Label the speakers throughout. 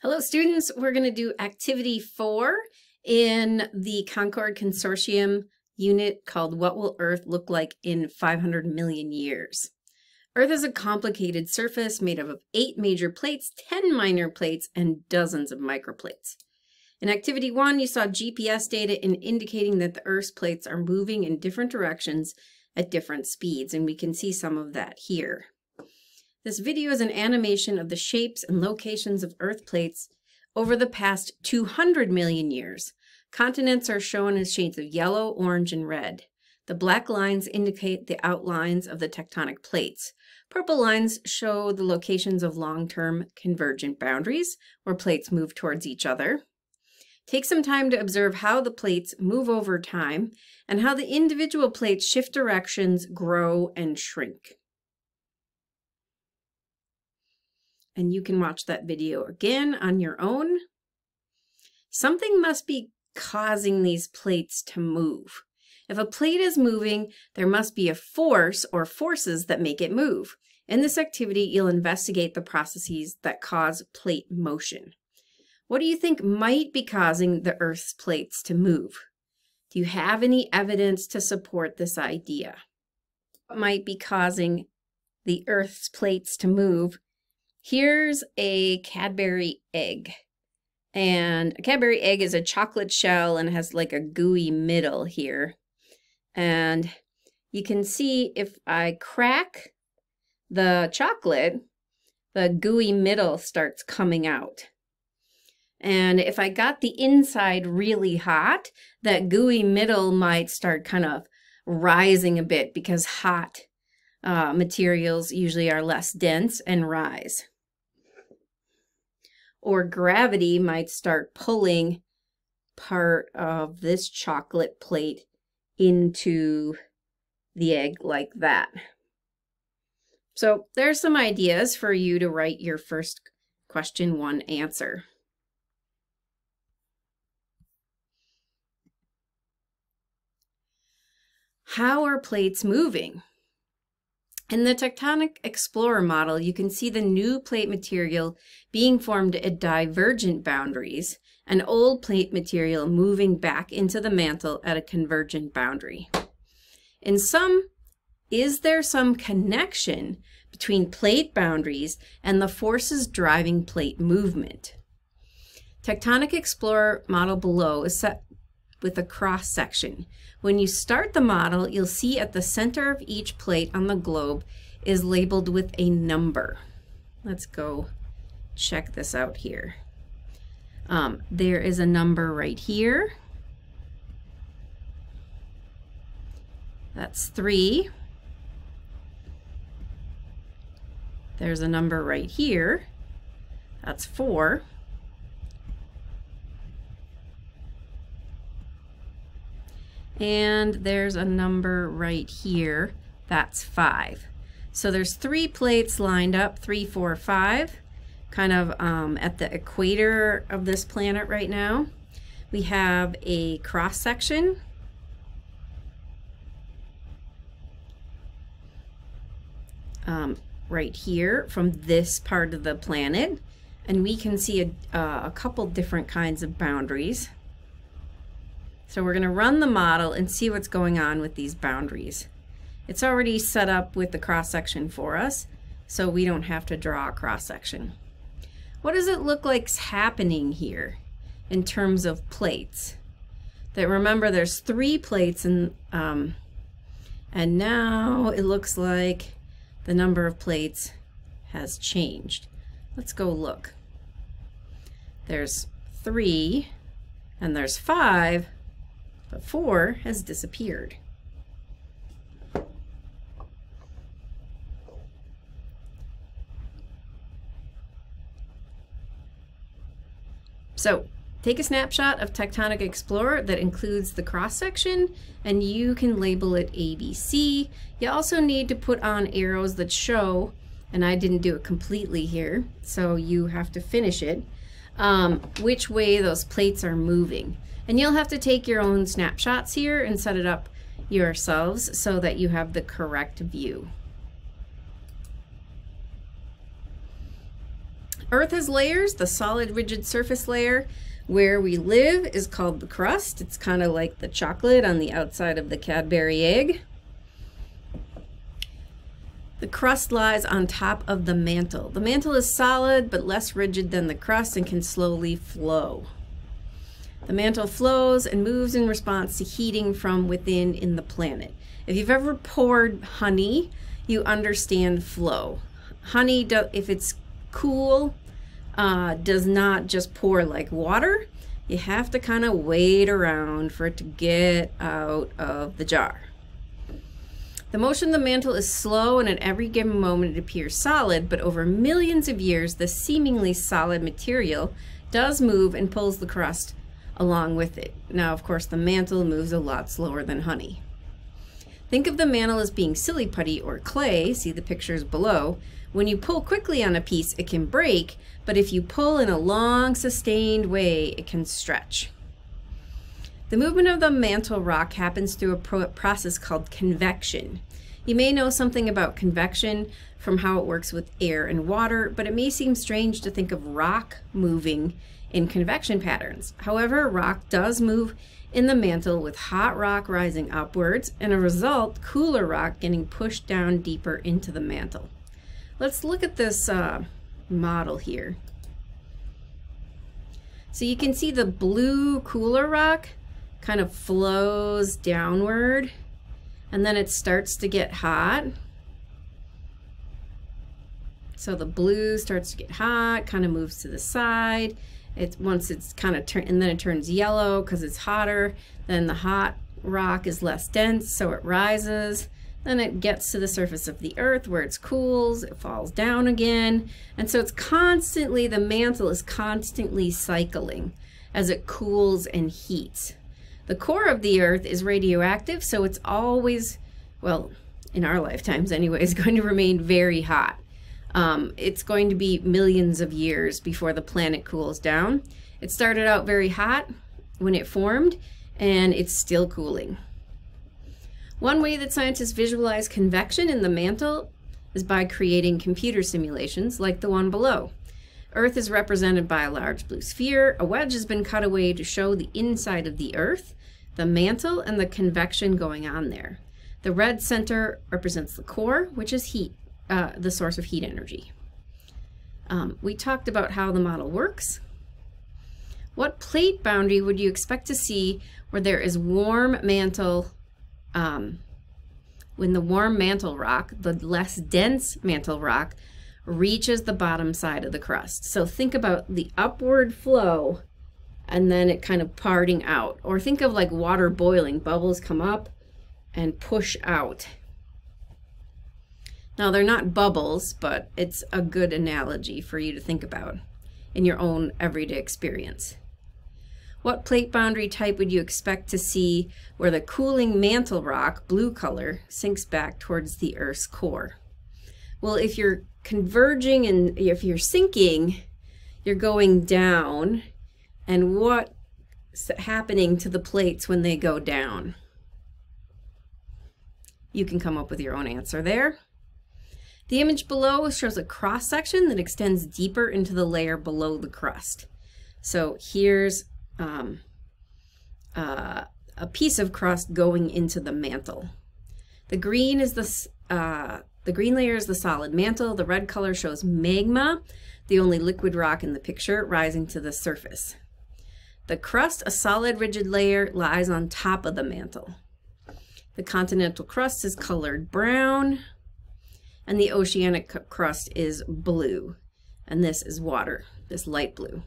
Speaker 1: Hello students, we're going to do activity four in the Concord Consortium unit called What Will Earth Look Like in 500 Million Years? Earth is a complicated surface made up of eight major plates, 10 minor plates, and dozens of microplates. In activity one, you saw GPS data in indicating that the Earth's plates are moving in different directions at different speeds, and we can see some of that here. This video is an animation of the shapes and locations of Earth plates over the past 200 million years. Continents are shown as shades of yellow, orange, and red. The black lines indicate the outlines of the tectonic plates. Purple lines show the locations of long-term convergent boundaries, where plates move towards each other. Take some time to observe how the plates move over time and how the individual plates shift directions, grow, and shrink. And you can watch that video again on your own. Something must be causing these plates to move. If a plate is moving, there must be a force or forces that make it move. In this activity, you'll investigate the processes that cause plate motion. What do you think might be causing the Earth's plates to move? Do you have any evidence to support this idea? What might be causing the Earth's plates to move Here's a Cadbury egg. And a Cadbury egg is a chocolate shell and has like a gooey middle here. And you can see if I crack the chocolate, the gooey middle starts coming out. And if I got the inside really hot, that gooey middle might start kind of rising a bit because hot uh, materials usually are less dense and rise or gravity might start pulling part of this chocolate plate into the egg like that. So there's some ideas for you to write your first question one answer. How are plates moving? In the Tectonic Explorer model, you can see the new plate material being formed at divergent boundaries and old plate material moving back into the mantle at a convergent boundary. In some, is there some connection between plate boundaries and the forces driving plate movement? Tectonic Explorer model below is set with a cross section. When you start the model, you'll see at the center of each plate on the globe is labeled with a number. Let's go check this out here. Um, there is a number right here. That's three. There's a number right here. That's four. And there's a number right here, that's five. So there's three plates lined up, three, four, five, kind of um, at the equator of this planet right now. We have a cross section. Um, right here from this part of the planet. And we can see a, uh, a couple different kinds of boundaries. So we're going to run the model and see what's going on with these boundaries. It's already set up with the cross-section for us, so we don't have to draw a cross-section. What does it look like happening here in terms of plates? That remember there's three plates and um, and now it looks like the number of plates has changed. Let's go look. There's three and there's five, but 4 has disappeared. So take a snapshot of Tectonic Explorer that includes the cross-section and you can label it ABC. You also need to put on arrows that show, and I didn't do it completely here, so you have to finish it, um, which way those plates are moving. And you'll have to take your own snapshots here and set it up yourselves so that you have the correct view. Earth has layers. The solid rigid surface layer where we live is called the crust. It's kind of like the chocolate on the outside of the Cadbury egg. The crust lies on top of the mantle. The mantle is solid but less rigid than the crust and can slowly flow. The mantle flows and moves in response to heating from within in the planet. If you've ever poured honey, you understand flow. Honey, if it's cool, uh, does not just pour like water. You have to kind of wait around for it to get out of the jar. The motion of the mantle is slow and at every given moment it appears solid, but over millions of years, the seemingly solid material does move and pulls the crust along with it. Now, of course, the mantle moves a lot slower than honey. Think of the mantle as being silly putty or clay, see the pictures below, when you pull quickly on a piece, it can break, but if you pull in a long, sustained way, it can stretch. The movement of the mantle rock happens through a process called convection. You may know something about convection from how it works with air and water, but it may seem strange to think of rock moving in convection patterns. However, rock does move in the mantle with hot rock rising upwards and a result, cooler rock getting pushed down deeper into the mantle. Let's look at this uh, model here. So you can see the blue cooler rock kind of flows downward and then it starts to get hot. So the blue starts to get hot, kind of moves to the side. It once it's kind of turned and then it turns yellow because it's hotter. Then the hot rock is less dense, so it rises. Then it gets to the surface of the earth where it cools, it falls down again. And so it's constantly, the mantle is constantly cycling as it cools and heats. The core of the earth is radioactive, so it's always, well, in our lifetimes anyway, is going to remain very hot. Um, it's going to be millions of years before the planet cools down. It started out very hot when it formed, and it's still cooling. One way that scientists visualize convection in the mantle is by creating computer simulations like the one below. Earth is represented by a large blue sphere. A wedge has been cut away to show the inside of the Earth, the mantle, and the convection going on there. The red center represents the core, which is heat, uh, the source of heat energy. Um, we talked about how the model works. What plate boundary would you expect to see where there is warm mantle um, when the warm mantle rock, the less dense mantle rock, reaches the bottom side of the crust. So think about the upward flow and then it kind of parting out. Or think of like water boiling, bubbles come up and push out. Now they're not bubbles, but it's a good analogy for you to think about in your own everyday experience. What plate boundary type would you expect to see where the cooling mantle rock, blue color, sinks back towards the Earth's core? Well, if you're converging and if you're sinking, you're going down. And what's happening to the plates when they go down? You can come up with your own answer there. The image below shows a cross section that extends deeper into the layer below the crust. So here's um, uh, a piece of crust going into the mantle. The green is the uh, the green layer is the solid mantle. The red color shows magma, the only liquid rock in the picture, rising to the surface. The crust, a solid rigid layer, lies on top of the mantle. The continental crust is colored brown, and the oceanic crust is blue. And this is water, this light blue.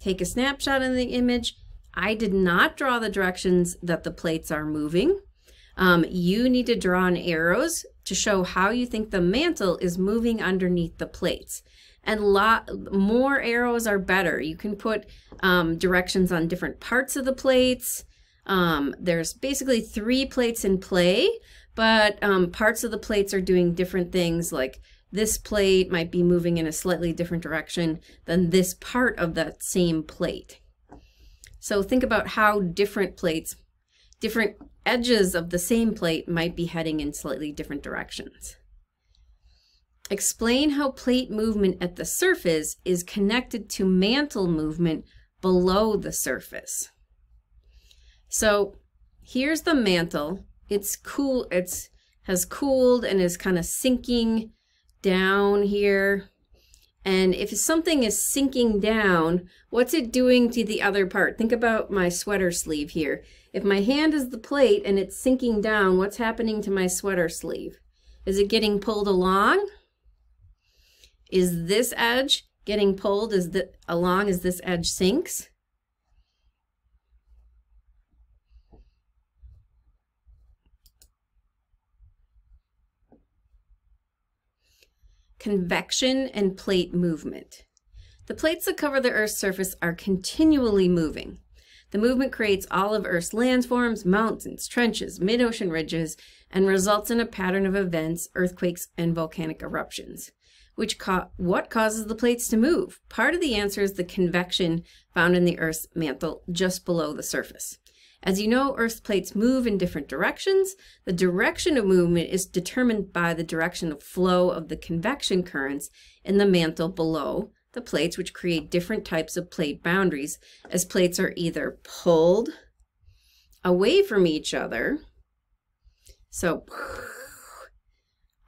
Speaker 1: Take a snapshot of the image. I did not draw the directions that the plates are moving. Um, you need to draw on arrows to show how you think the mantle is moving underneath the plates. And lot more arrows are better. You can put um, directions on different parts of the plates. Um, there's basically three plates in play, but um, parts of the plates are doing different things like this plate might be moving in a slightly different direction than this part of that same plate. So think about how different plates, different edges of the same plate might be heading in slightly different directions. Explain how plate movement at the surface is connected to mantle movement below the surface. So here's the mantle. It's cool, it's has cooled and is kind of sinking down here. And if something is sinking down, what's it doing to the other part? Think about my sweater sleeve here. If my hand is the plate and it's sinking down, what's happening to my sweater sleeve? Is it getting pulled along? Is this edge getting pulled as the, along as this edge sinks? Convection and plate movement. The plates that cover the Earth's surface are continually moving. The movement creates all of Earth's landforms, mountains, trenches, mid-ocean ridges, and results in a pattern of events, earthquakes, and volcanic eruptions. Which ca what causes the plates to move? Part of the answer is the convection found in the Earth's mantle just below the surface. As you know, Earth's plates move in different directions. The direction of movement is determined by the direction of flow of the convection currents in the mantle below the plates, which create different types of plate boundaries, as plates are either pulled away from each other. So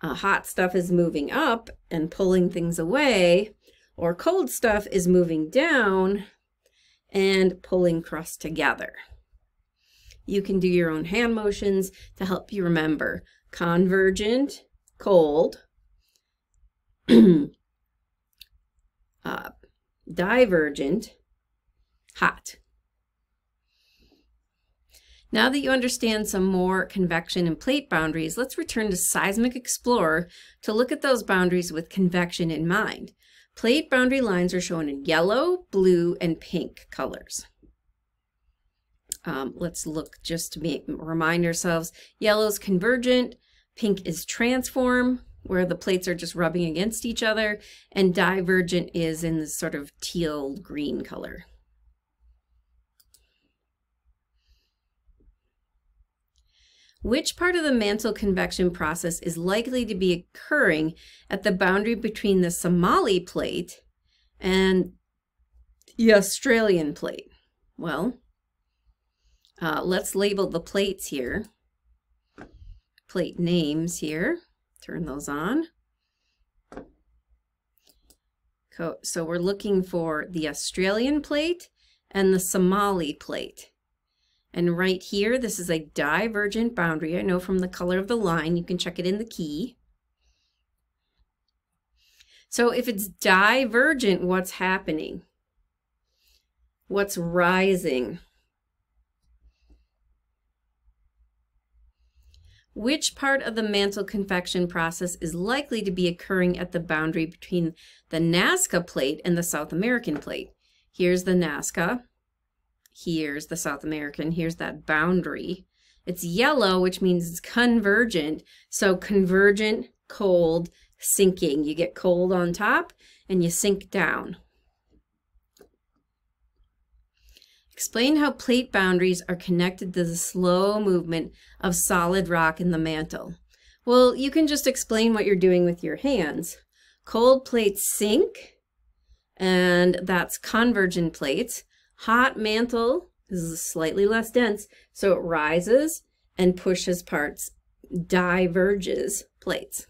Speaker 1: uh, hot stuff is moving up and pulling things away, or cold stuff is moving down and pulling crust together. You can do your own hand motions to help you remember. Convergent, cold. uh, divergent, hot. Now that you understand some more convection and plate boundaries, let's return to Seismic Explorer to look at those boundaries with convection in mind. Plate boundary lines are shown in yellow, blue, and pink colors. Um, let's look just to remind ourselves. Yellow is convergent, pink is transform, where the plates are just rubbing against each other, and divergent is in this sort of teal green color. Which part of the mantle convection process is likely to be occurring at the boundary between the Somali plate and the Australian plate? Well, uh, let's label the plates here. Plate names here. Turn those on. So we're looking for the Australian plate and the Somali plate. And right here, this is a divergent boundary. I know from the color of the line, you can check it in the key. So if it's divergent, what's happening? What's rising? Which part of the mantle convection process is likely to be occurring at the boundary between the Nazca plate and the South American plate? Here's the Nazca. Here's the South American. Here's that boundary. It's yellow, which means it's convergent. So convergent, cold, sinking. You get cold on top and you sink down. Explain how plate boundaries are connected to the slow movement of solid rock in the mantle. Well, you can just explain what you're doing with your hands. Cold plates sink, and that's convergent plates. Hot mantle is slightly less dense, so it rises and pushes parts, diverges plates.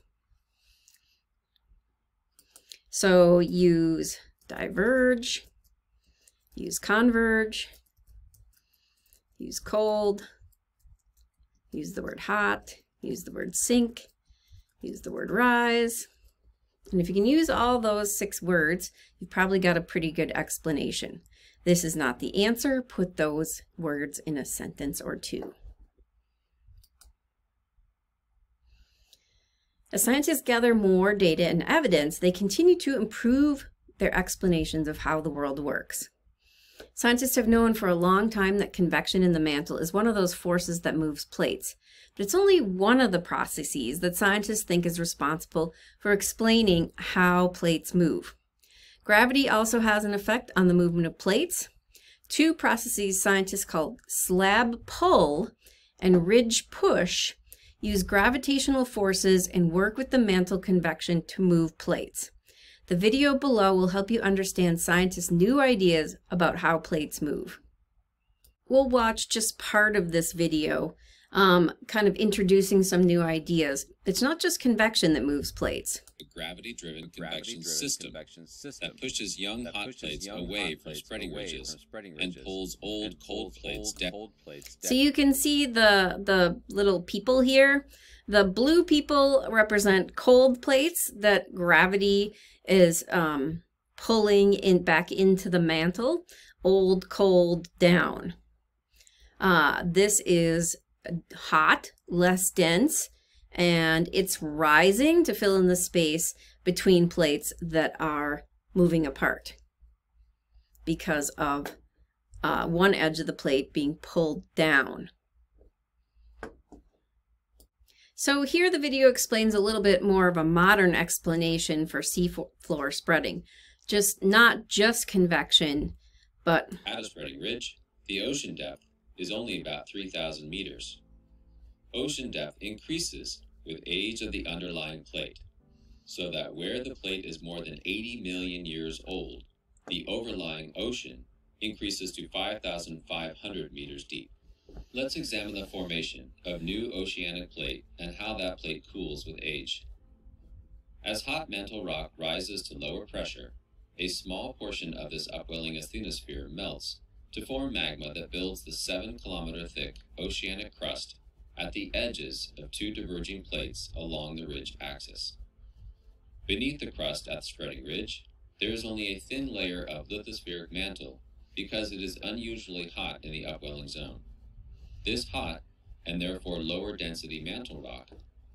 Speaker 1: So use diverge, use converge, use cold, use the word hot, use the word sink, use the word rise. And if you can use all those six words, you've probably got a pretty good explanation. This is not the answer. Put those words in a sentence or two. As scientists gather more data and evidence, they continue to improve their explanations of how the world works. Scientists have known for a long time that convection in the mantle is one of those forces that moves plates, but it's only one of the processes that scientists think is responsible for explaining how plates move. Gravity also has an effect on the movement of plates. Two processes scientists call slab pull and ridge push use gravitational forces and work with the mantle convection to move plates. The video below will help you understand scientists' new ideas about how plates move. We'll watch just part of this video, um, kind of introducing some new ideas. It's not just convection that moves plates.
Speaker 2: A gravity-driven
Speaker 3: gravity
Speaker 2: convection, system
Speaker 3: convection system
Speaker 2: that pushes young
Speaker 3: that
Speaker 2: hot
Speaker 3: pushes
Speaker 2: plates
Speaker 3: young
Speaker 2: away
Speaker 3: hot
Speaker 2: from
Speaker 3: plates
Speaker 2: spreading
Speaker 3: away
Speaker 2: ridges
Speaker 3: from spreading
Speaker 2: and pulls old
Speaker 3: and
Speaker 2: cold
Speaker 3: pulls
Speaker 2: plates
Speaker 3: old
Speaker 2: down.
Speaker 3: cold plates
Speaker 1: So you can see the, the little people here. The blue people represent cold plates that gravity is um, pulling in back into the mantle, old, cold, down. Uh, this is hot, less dense, and it's rising to fill in the space between plates that are moving apart because of uh, one edge of the plate being pulled down. So here the video explains a little bit more of a modern explanation for seafloor spreading. Just not just convection, but
Speaker 2: At a spreading ridge, the ocean depth is only about 3,000 meters. Ocean depth increases with age of the underlying plate, so that where the plate is more than 80 million years old, the overlying ocean increases to 5,500 meters deep. Let's examine the formation of new oceanic plate and how that plate cools with age. As hot mantle rock rises to lower pressure, a small portion of this upwelling asthenosphere melts to form magma that builds the 7 kilometer thick oceanic crust at the edges of two diverging plates along the ridge axis. Beneath the crust at the spreading ridge, there is only a thin layer of lithospheric mantle because it is unusually hot in the upwelling zone. This hot, and therefore lower density mantle rock,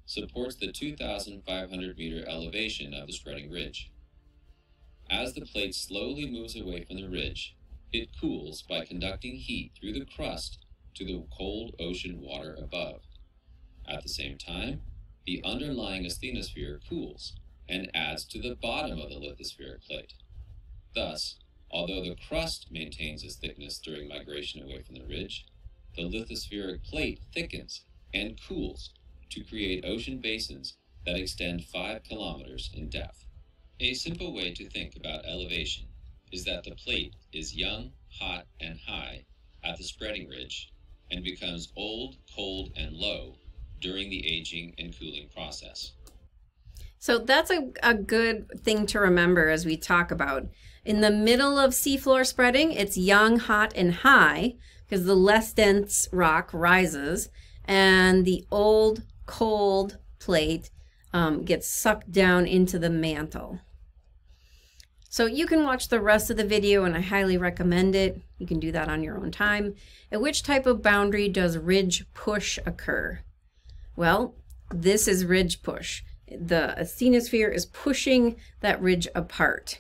Speaker 2: supports the 2,500 meter elevation of the spreading ridge. As the plate slowly moves away from the ridge, it cools by conducting heat through the crust to the cold ocean water above. At the same time, the underlying asthenosphere cools and adds to the bottom of the lithospheric plate. Thus, although the crust maintains its thickness during migration away from the ridge, the lithospheric plate thickens and cools to create ocean basins that extend 5 kilometers in depth. A simple way to think about elevation is that the plate is young, hot, and high at the spreading ridge and becomes old, cold, and low during the aging and cooling process.
Speaker 1: So that's a, a good thing to remember as we talk about. In the middle of seafloor spreading, it's young, hot, and high because the less dense rock rises and the old, cold plate um, gets sucked down into the mantle. So you can watch the rest of the video and I highly recommend it. You can do that on your own time. At which type of boundary does ridge push occur? Well, this is ridge push. The asthenosphere is pushing that ridge apart.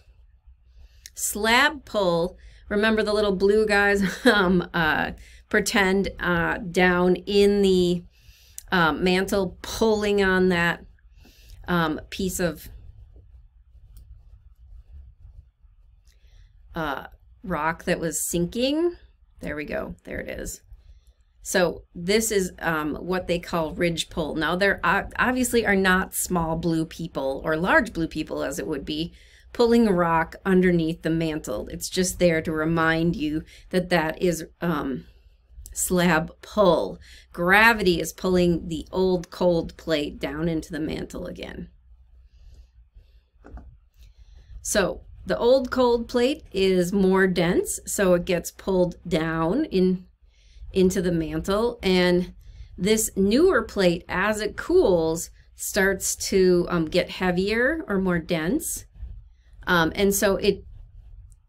Speaker 1: Slab pull, remember the little blue guys um, uh, pretend uh, down in the um, mantle pulling on that um, piece of uh, rock that was sinking. There we go. There it is. So this is um, what they call ridge pull. Now there obviously are not small blue people or large blue people as it would be pulling rock underneath the mantle. It's just there to remind you that that is um, slab pull. Gravity is pulling the old cold plate down into the mantle again. So the old cold plate is more dense, so it gets pulled down in into the mantle. And this newer plate, as it cools, starts to um, get heavier or more dense. Um, and so it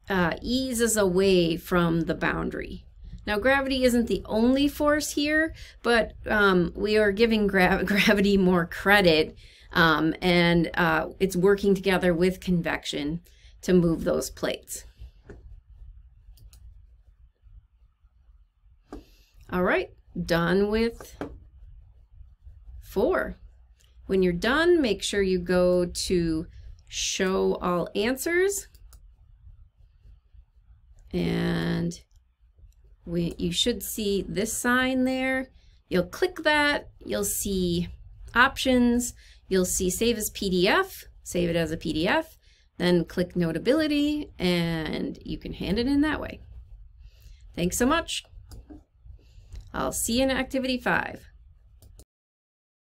Speaker 1: uh, eases away from the boundary. Now, gravity isn't the only force here, but um, we are giving gra gravity more credit, um, and uh, it's working together with convection to move those plates. All right, done with four. When you're done, make sure you go to show all answers. And we, you should see this sign there. You'll click that, you'll see options, you'll see save as PDF, save it as a PDF, then click Notability, and you can hand it in that way. Thanks so much. I'll see you in Activity 5.